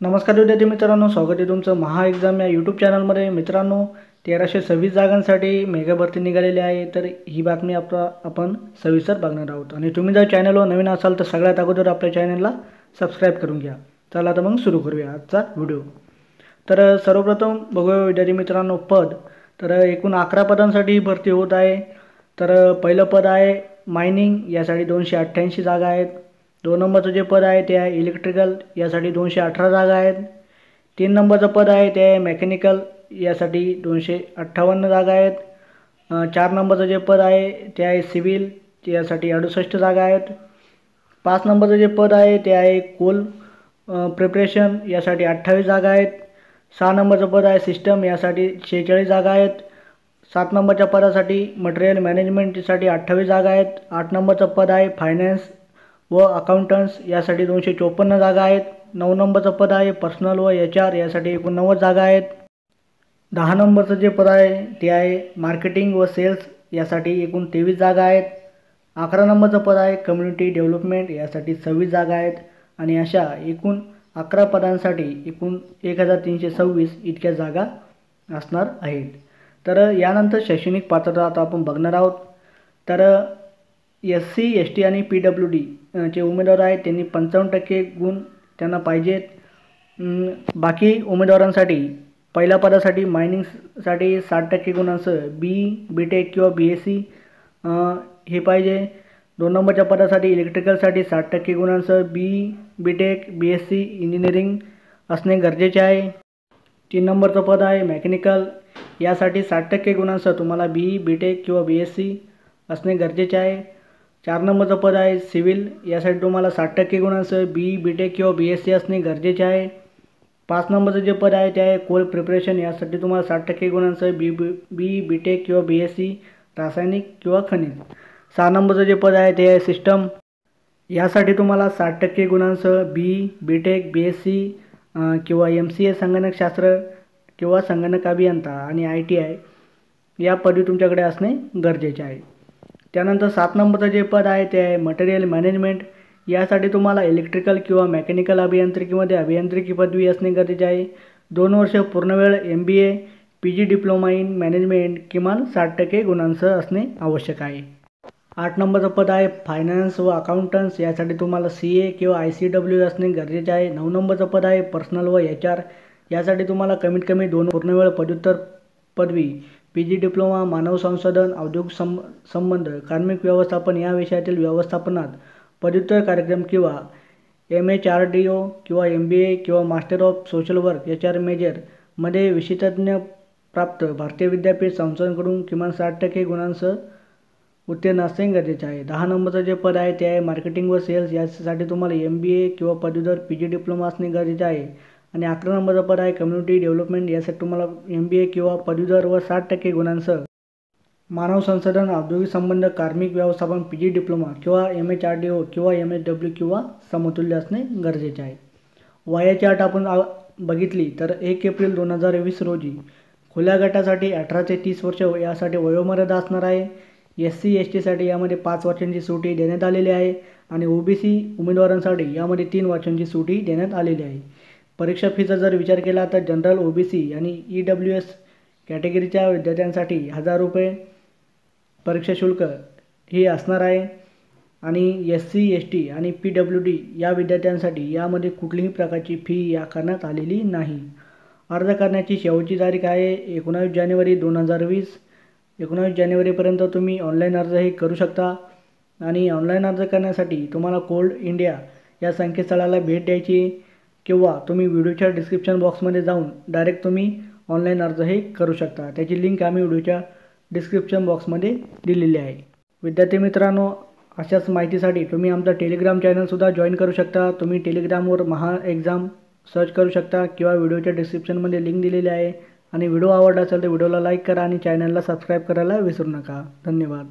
नमस्कार विद्यार्थी मित्रांनो स्वागत आहे तुमचं महा एक्झाम या यूट्यूब चॅनलमध्ये मित्रांनो तेराशे सव्वीस जागांसाठी मेगा भरती निघालेली आहे. तर ही बातमी आपला आपण सविस्तर बघणार आहोत. आणि तुम्ही जर चॅनलवर नवीन असाल तर सगळ्यात अगोदर आपल्या चॅनलला सबस्क्राईब करून घ्या. चला तर मग सुरू करूया आजचा व्हिडिओ तर सर्वप्रथम बघूया विद्यार्थी मित्रांनो पद. तर एकूण अकरा पदांसाठी ही भरती होत आहे. तर पहिलं पद आहे मायनिंग यासाठी दोनशे अठ्ठ्याऐंशी जागा आहेत. दोन नंबरचं जे पद आहे ते आहे इलेक्ट्रिकल यासाठी दोनशे अठरा जागा आहेत. तीन नंबरचं पद आहे ते आहे मेकॅनिकल यासाठी दोनशे अठ्ठावन्न जागा आहेत. चार नंबरचं जे पद आहे ते आहे सिव्हिल यासाठी अडुसष्ट जागा आहेत. पाच नंबरचं जे पद आहे ते आहे कोल प्रिपरेशन यासाठी अठ्ठावीस जागा आहेत. सहा नंबरचं पद आहे सिस्टम यासाठी शेहेचाळीस जागा आहेत. सात नंबरच्या पदासाठी मटेरियल मॅनेजमेंटसाठी अठ्ठावीस जागा आहेत. आठ नंबरचं पद आहे फायनान्स व अकाउंटंट्स यासाठी दोनशे चोपन्न जागा आहेत. नऊ नंबरचं पद आहे पर्सनल व एच आर यासाठी एकोणनव्वद जागा आहेत. दहा नंबरचं जे पद आहे ते आहे मार्केटिंग व सेल्स यासाठी एकूण तेवीस जागा आहेत. अकरा नंबरचं पद आहे कम्युनिटी डेव्हलपमेंट यासाठी सव्वीस जागा आहेत. आणि अशा एकूण अकरा पदांसाठी एकूण एक हजार तीनशे सव्वीस इतक्या जागा असणार आहेत. तर यानंतर शैक्षणिक पात्रता आता आपण बघणार आहोत. तर एस सी एस टी आणि पी डब्ल्यू डी चे उमेदवार आहेत त्यांनी पंचावन्न टक्के गुण त्यांना पाहिजेत. बाकी उमेदवारांसाठी पहिल्या पदासाठी मायनिंगसाठी साठ टक्के गुणांसह बी बी टेक किंवा बी एस सी हे पाहिजे. दोन नंबरच्या पदासाठी इलेक्ट्रिकलसाठी साठ टक्के गुणांसह B B tech B S C engineering असणे गरजेचे आहे. तीन नंबरचं पद आहे मेकॅनिकल यासाठी साठ टक्के गुणांसह तुम्हाला बी बी टेक किंवा बी एस सी असणे गरजेचे आहे. चार नंबरचं पद आहे सिव्हिल. यासाठी तुम्हाला साठ टक्के गुणांसह बी बी टेक किंवा बी एस सी असणे गरजेचे आहे. पाच नंबरचं जे पद आहे ते आहे कोल प्रिपरेशन. यासाठी तुम्हाला साठ टक्के गुणांसह बी बी बी बी टेक किंवा बी एस सी रासायनिक किंवा खनिज. सहा नंबरचं जे पद आहे ते आहे सिस्टम. यासाठी तुम्हाला साठ टक्के गुणांसह B B tech B S C किंवा एम सी ए संगणकशास्त्र किंवा संगणक अभियंता आणि आय टी आय या पदवी तुमच्याकडे असणे गरजेचे आहे. त्यानंतर सात नंबरचं जे पद आहे ते आहे मटेरियल मॅनेजमेंट यासाठी तुम्हाला इलेक्ट्रिकल किंवा मेकॅनिकल अभियांत्रिकीमध्ये अभियांत्रिकी पदवी असणे गरजेचे आहे. दोन वर्ष पूर्णवेळ M B A P G diploma in management किमान साठ टक्के गुणांसह असणे आवश्यक आहे. आठ नंबरचं पद आहे फायनान्स व अकाउंटन्स यासाठी तुम्हाला सी ए किंवा आय सी डब्ल्यू असणे गरजेचे आहे. नऊ नंबरचं पद आहे पर्सनल व एच आर यासाठी तुम्हाला कमीत कमी दोन पूर्णवेळ पदव्युत्तर पदवी पी जी डिप्लोमा मानव संसाधन औद्योगिक सं संबंध कार्मिक व्यवस्थापन या विषयातील व्यवस्थापनात पदव्युत्तर कार्यक्रम किंवा M H R D O किंवा एम बी ए किंवा master of social work H R मेजरमध्ये विशेषज्ञ प्राप्त भारतीय विद्यापीठ संस्थांकडून किमान साठ टक्के गुणांसह उत्तीर्ण असणे गरजेचे आहे. दहा नंबरचं जे पद आहे ते आहे मार्केटिंग व सेल्स यासाठी तुम्हाला एम बी ए किंवा पदवीधर पी जी डिप्लोमा असणे गरजेचे आहे. आणि अकरा नंबरचा पद आहे कम्युनिटी डेव्हलपमेंट यासाठी तुम्हाला एम बी ए किंवा पदवीधर व साठ टक्के गुणांसह मानव संसाधन औद्योगिक संबंध कार्मिक व्यवस्थापन पी जी डिप्लोमा किंवा M H R D O किंवा एम एच डब्ल्यू किंवा समतुल्य असणे गरजेचे आहे. वयाची अट आपण बघितली तर एक एप्रिल दोन हजार वीस रोजी खुल्या गटासाठी अठरा ते तीस वर्ष यासाठी वयोमर्यादा असणार आहे. एस सी एस टीसाठी यामध्ये पाच वर्षांची सुटी देण्यात आलेली आहे आणि ओ बी सी उमेदवारांसाठी यामध्ये तीन वर्षांची सुटी देण्यात आलेली आहे. परीक्षा फीचा जर विचार केला तर जनरल ओ बी सी आणि ई डब्ल्यू एस कॅटेगरीच्या विद्यार्थ्यांसाठी हजार रुपये परीक्षा शुल्क हे असणार आहे. आणि एस सी एस टी आणि पी डब्ल्यू डी या विद्यार्थ्यांसाठी यामध्ये कुठलीही प्रकारची फी आकारण्यात आलेली नाही. अर्ज करण्याची शेवटची तारीख आहे एकोणावीस जानेवारी दोन हजार वीस. एकोणावीस जानेवारीपर्यंत तुम्ही ऑनलाईन अर्ज हे करू शकता. आणि ऑनलाईन अर्ज करण्यासाठी तुम्हाला कोल्ड इंडिया या संकेतस्थळाला भेट द्यायची किंवा तुम्ही व्हिडिओच्या डिस्क्रिप्शन बॉक्समध्ये जाऊन डायरेक्ट तुम्ही ऑनलाईन अर्जही करू शकता. त्याची लिंक आम्ही व्हिडिओच्या डिस्क्रिप्शन बॉक्समध्ये दिलेली आहे. विद्यार्थी मित्रांनो अशाच माहितीसाठी तुम्ही आमचा टेलिग्राम चॅनलसुद्धा जॉईन करू शकता. तुम्ही टेलिग्रामवर महा एक्झाम सर्च करू शकता किंवा व्हिडिओच्या डिस्क्रिप्शनमध्ये लिंक दिलेली आहे. आणि व्हिडिओ आवडला असेल तर व्हिडिओला लाईक करा आणि चॅनलला सबस्क्राईब करायला विसरू नका. धन्यवाद.